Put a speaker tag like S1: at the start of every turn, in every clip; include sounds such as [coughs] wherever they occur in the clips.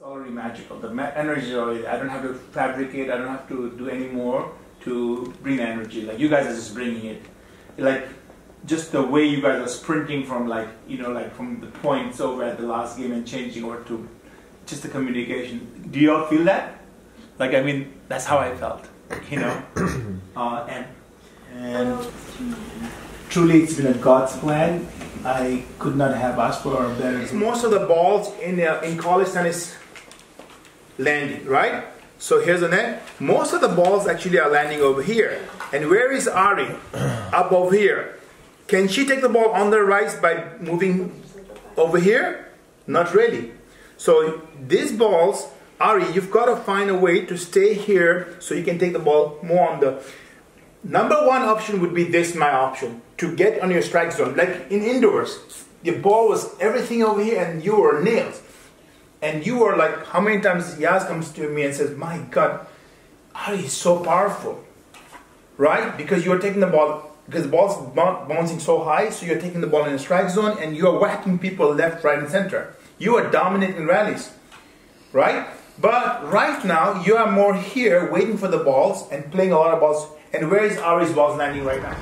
S1: It's already magical. The ma- energy is already. I don't have to fabricate. I don't have to do any more to bring the energy. Like you guys are just bringing it. Like just the way you guys are sprinting from like you know like from the points over at the last game and changing over to just the communication. Do you all feel that? Like I mean, that's how I felt. You know, [coughs] uh, and and truly, it's been a God's plan. I could not have asked for a better. Most of the balls in uh, in college tennis landing, right? So here's the net. Most of the balls actually are landing over here. And where is Ari? [clears throat] Up over here. Can she take the ball on the right by moving over here? Not really. So these balls, Ari, you've got to find a way to stay here so you can take the ball more on the... Number one option would be this, my option, to get on your strike zone. Like in indoors, the ball was everything over here and you were nails. And you were like, how many times Yaz comes to me and says, my God, Ari is so powerful. Right? Because you are taking the ball because the ball's bouncing so high, so you're taking the ball in the strike zone and you're whacking people left, right, and center. You are dominating rallies, right? But right now, you are more here waiting for the balls and playing a lot of balls. And where is Ari's balls landing right now?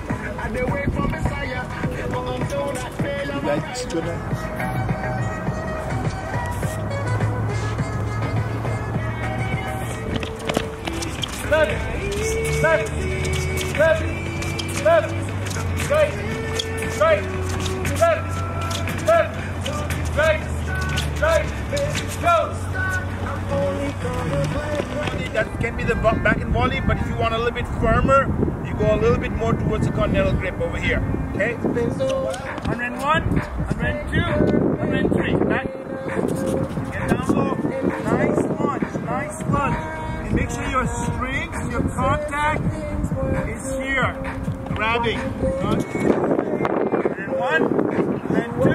S1: Left, left, left left, right, right, left, left, right, right. That can be the back and volley, but if you want a little bit firmer, you go a little bit more towards the continental grip over here. Okay? 101, 102, 103. Back. Get down low. Nice lunge, nice lunge. Make sure your strings, your contact is here grabbing. And one, and then two,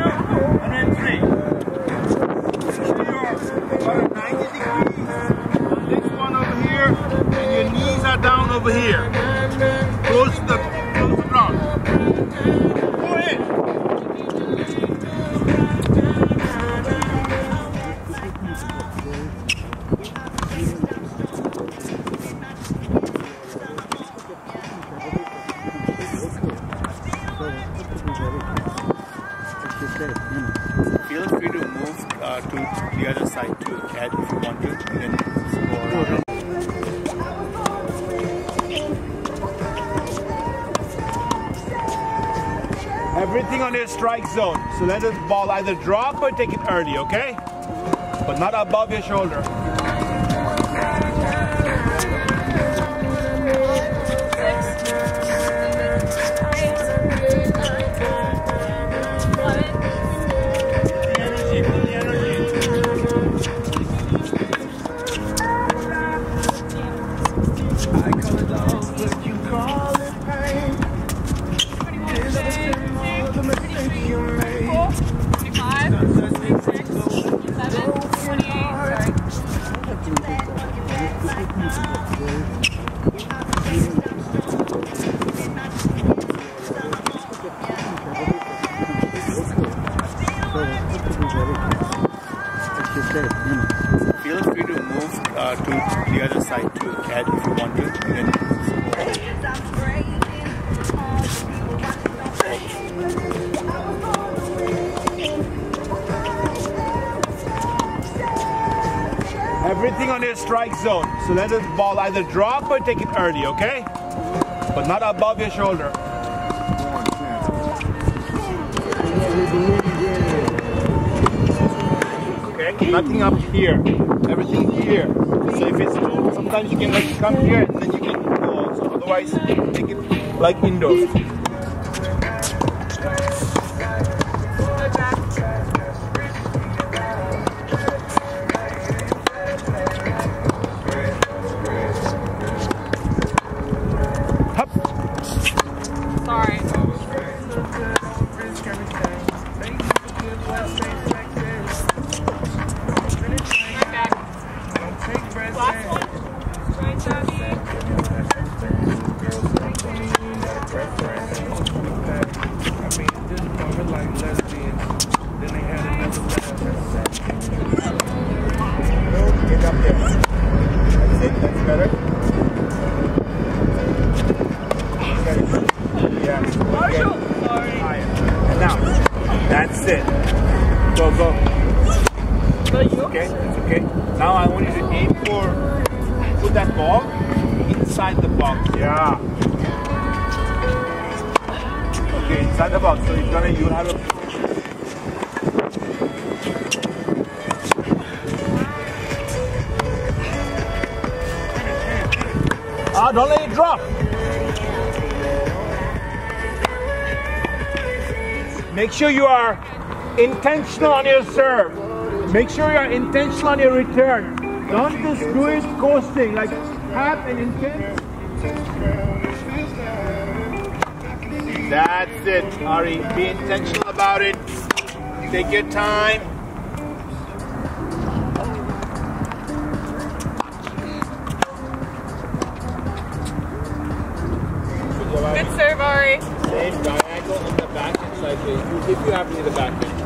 S1: and then three. About 90 degrees. One over here, and your knees are down over here. Feel free to move uh, to the other side too, Cat, if you want to. Can Everything on your strike zone. So let the ball either drop or take it early, okay? But not above your shoulder. Strike zone. So let the ball either drop or take it early, okay? But not above your shoulder. Okay, nothing up here. Everything here. So if it's sometimes you can like come here and then you can go also. Otherwise, take it like indoors. preference.
S2: I mean, at this point, we're like lesbians. Then they had
S3: another
S2: lab.
S1: Nope, get up there. That's it, that's better. Yeah. Marshall! Sorry. And now, that's it. Go, go. Okay, it's okay. Now I want you to aim for, put that ball inside the box. Yeah. Okay, inside the box. So you're gonna, you have a Ah, don't let it drop. Make sure you are intentional on your serve. Make sure you are intentional on your return. Don't just do it coasting. Like have an intent. That's it, Ari. Be intentional about it. Take your time.
S3: Good serve, Ari.
S1: Same diagonal on the back end slightly. If you have to the back end.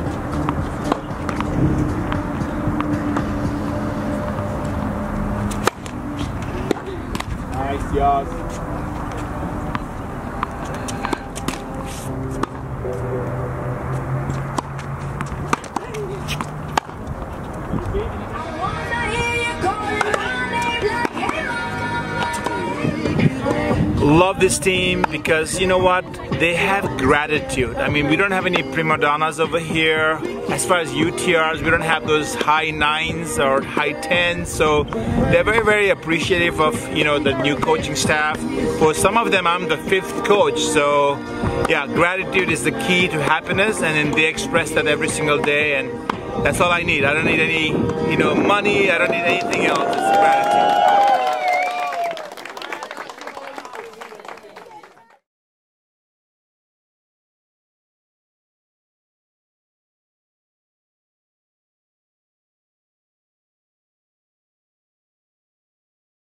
S1: Nice, Yas. Love this team because you know what? They have gratitude. I mean, we don't have any prima donnas over here. As far as UTRs, we don't have those high nines or high tens. So they're very, very appreciative of you know the new coaching staff. For some of them, I'm the fifth coach. So yeah, gratitude is the key to happiness, and they express that every single day. And that's all I need. I don't need any you know money. I don't need anything else. It's gratitude.